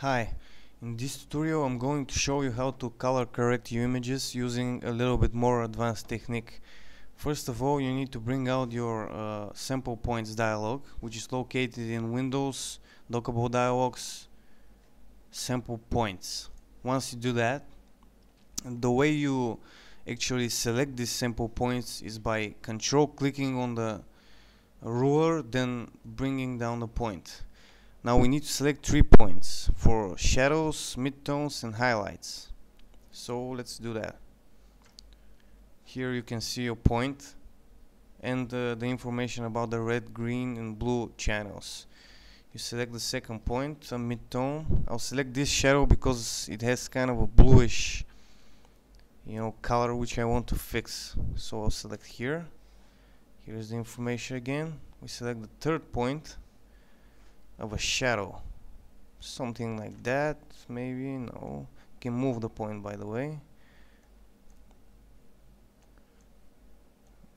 Hi, in this tutorial I'm going to show you how to color correct your images using a little bit more advanced technique. First of all you need to bring out your uh, sample points dialog which is located in Windows, dockable dialogs, sample points. Once you do that, the way you actually select these sample points is by control clicking on the ruler then bringing down the point. Now we need to select three points for shadows, midtones and highlights. So let's do that. Here you can see your point and uh, the information about the red, green and blue channels. You select the second point, a midtone. I'll select this shadow because it has kind of a bluish you know color which I want to fix. So I'll select here. Here's the information again. We select the third point of a shadow. Something like that maybe no. Can move the point by the way.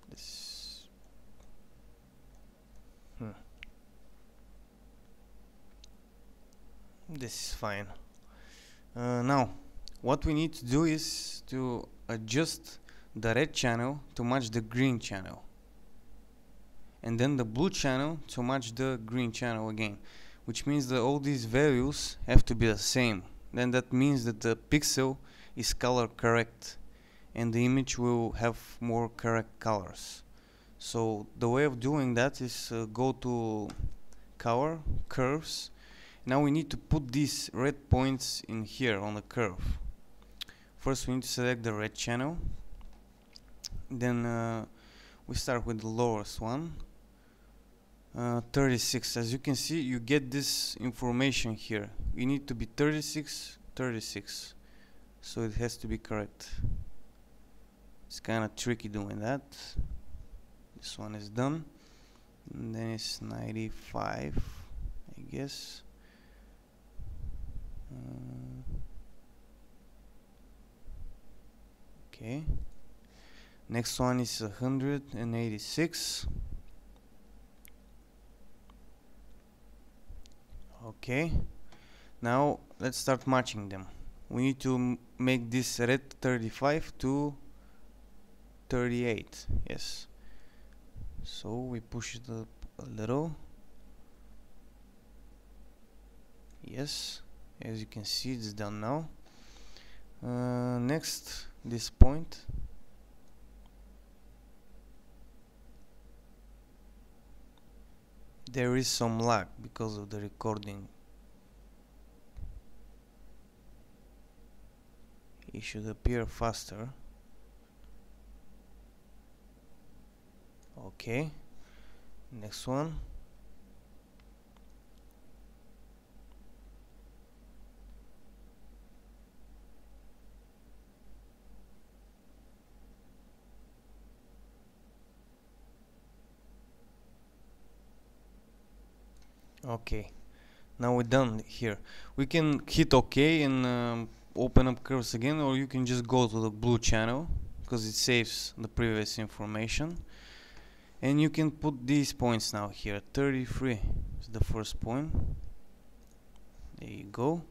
This hmm. this is fine. Uh, now what we need to do is to adjust the red channel to match the green channel. And then the blue channel to match the green channel again which means that all these values have to be the same. Then that means that the pixel is color correct and the image will have more correct colors. So the way of doing that is uh, go to color curves. Now we need to put these red points in here on the curve. First we need to select the red channel. Then uh, we start with the lowest one uh, 36 as you can see you get this information here. You need to be 36 36 so it has to be correct. It's kind of tricky doing that. This one is done. And then it's 95 I guess. Uh, okay. Next one is 186 okay. Now let's start matching them. We need to make this red 35 to 38 yes. So we push it up a little. Yes. As you can see it's done now. Uh, next this point there is some lag because of the recording it should appear faster. Okay next one okay. Now we're done here. We can hit ok and um, open up curves again or you can just go to the blue channel because it saves the previous information. And you can put these points now here. 33 is the first point. There you go.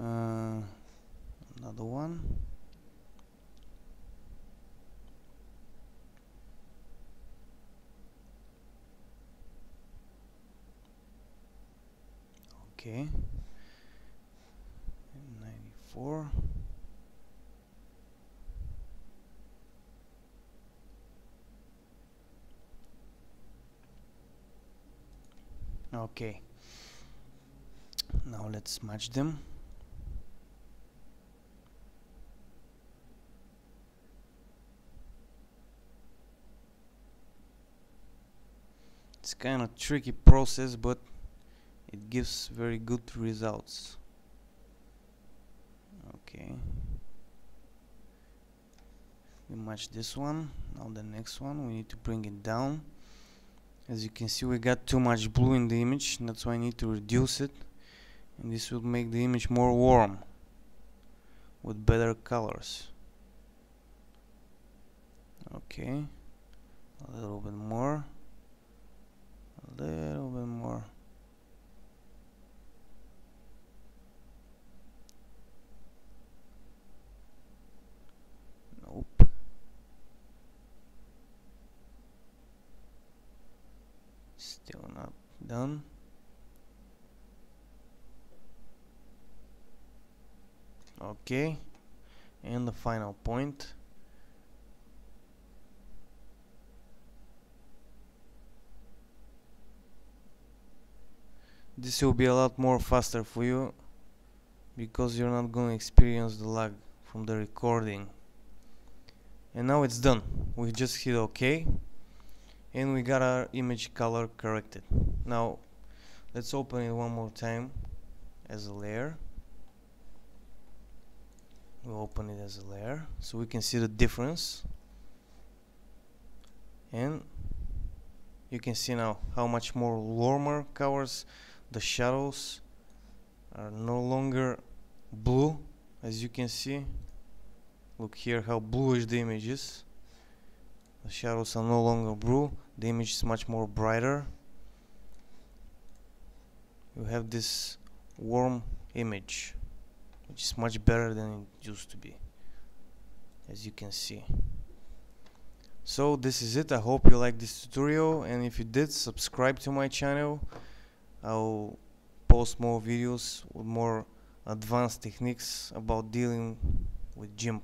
Uh, another one okay. 94 okay. Now let's match them. It's kind of tricky process but it gives very good results. Okay. We match this one now the next one we need to bring it down. As you can see we got too much blue in the image that's why I need to reduce it and this will make the image more warm with better colors. Okay a little bit more a little bit more still not done okay and the final point this will be a lot more faster for you because you're not going to experience the lag from the recording. And now it's done. We just hit ok and we got our image color corrected. Now let's open it one more time as a layer. We'll open it as a layer so we can see the difference. And you can see now how much more warmer colors the shadows are no longer blue. As you can see look here how bluish the image is the shadows are no longer blue. The image is much more brighter. You have this warm image which is much better than it used to be as you can see. So this is it. I hope you liked this tutorial and if you did subscribe to my channel. I'll post more videos with more advanced techniques about dealing with GIMP